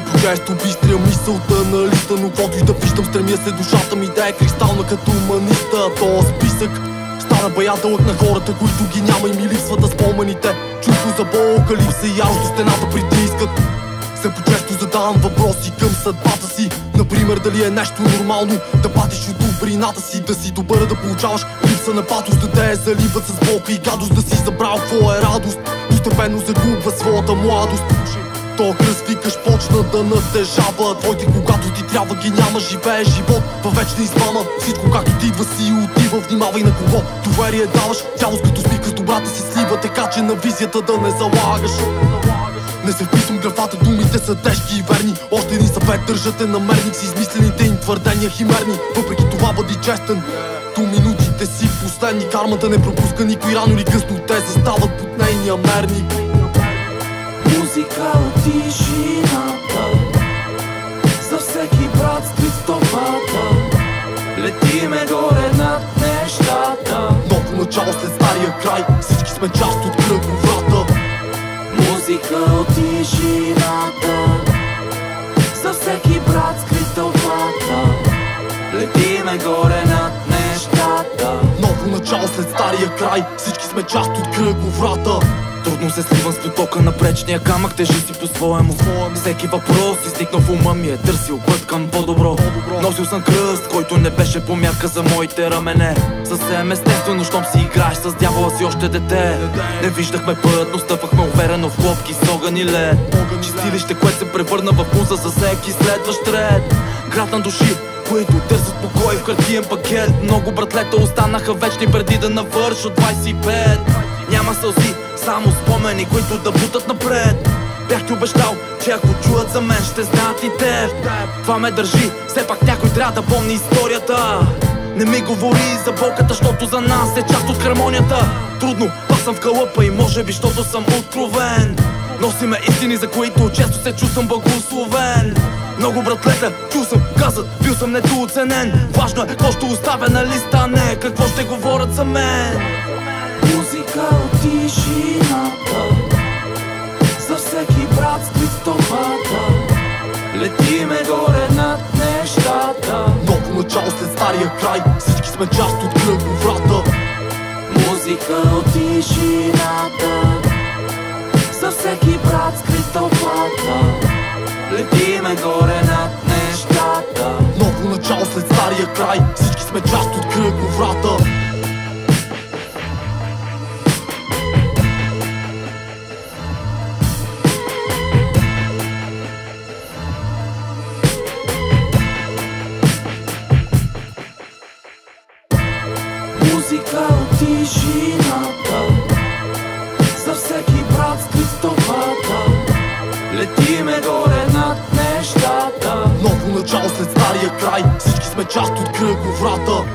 По-често бистрия мисълта на листа Но каквото и да виждам, стремя се душата ми да е кристална като маниста То списък стана бая на хората, които ги няма и ми липсват да спомените. Чувство за болка, липса и ярост до стената притискат. Все по-често задавам въпроси към съдбата си. Например, дали е нещо нормално да патиш от добрината си. Да си добър да получаваш липса на патост Да те е заливат с болка и гадост Да си забрал какво е радост. Постепенно загубва своята младост то кръст викаш почна да натежава. Твоите когато ти трябва ги няма Живее живот. Във вечна измама Всичко както ти идва си отива. Внимавай на кого доверие даваш. Цялост като спика с добрата си слива. Така че на визията да не залагаш. Не се вписвам графата, думите са тежки и верни. Още един съвет държате намерник с измислените им твърдения химерни. Въпреки това бъди честен. Ту минутите си последни. Кармата не пропуска никой рано или късно. Те застават под нейния мерник тишината. За всеки брат скрит в топата Летиме горе над нещата. Ново начало след стария край. Всички сме част от кръговрата Музика от тишината. За всеки брат скрит в тълпата Летиме горе стария край. Всички сме част от кръговрата. Трудно се сливам с потока на пречния камък. Тежи си по-своему Всеки въпрос изникнал в ума ми е търсил път към по-добро. Носил съм кръст, който не беше по мярка за моите рамене. Съвсем естествено, щом си играеш с дявола си още дете. Не виждахме път, но стъпахме уверено в клопки с огън и лед. Чистилище, което се превърна в муза за всеки следващ ред. Град на души, които търсят покой в хартиен пакет. Много братлета останаха вечни преди да навършат 25 Няма сълзи, само спомени, които да бутат напред. Бях ти обещал, че ако чуят за мен, ще знаят и те. Това ме държи, все пак някой трябва да помни историята. Не ми говори за болката, защото за нас е част от хармонията. Трудно, пак съм в кълъпа и може би, защото съм откровен Носиме истини, за които често се чувствам благословен. Много братлета, чул съм, казат, бил съм недооценен. Важно е, какво ще оставя на листа, не какво ще говорят за мен. Музика от тишината За всеки брат скрит в тълпата Летиме горе над нещата. Ново начало след стария край Всички сме част от кръговрата. Музика от тишината всеки брат в тълпата Летиме горе над нещата. Ново начало след стария край. Всички сме част от кръговрата край. Всички сме част от кръговрата